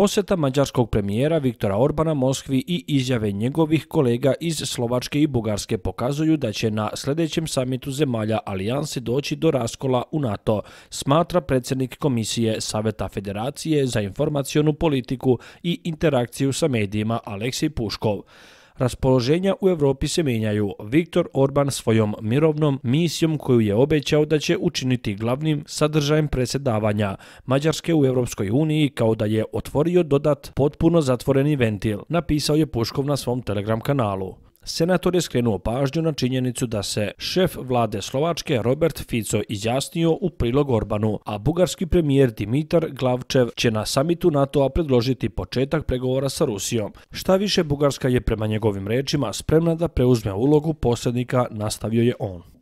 Posjeta mađarskog premijera Viktora Orbana Moskvi i izjave njegovih kolega iz Slovačke i Bugarske pokazuju da će na sljedećem samitu zemalja Alijanse doći do raskola u NATO, smatra predsjednik Komisije Saveta Federacije za informacijonu politiku i interakciju sa medijima Aleksij Puškov. Raspoloženja u Evropi se menjaju. Viktor Orban svojom mirovnom misijom koju je obećao da će učiniti glavnim sadržajem presedavanja Mađarske u Evropskoj uniji kao da je otvorio dodat potpuno zatvoreni ventil, napisao je Puškov na svom Telegram kanalu. Senator je skrenuo pažnju na činjenicu da se šef vlade Slovačke Robert Fico izjasnio u prilog Orbanu, a bugarski premijer Dimitar Glavčev će na samitu NATO-a predložiti početak pregovora sa Rusijom. Šta više, Bugarska je prema njegovim rečima spremna da preuzme ulogu posrednika, nastavio je on.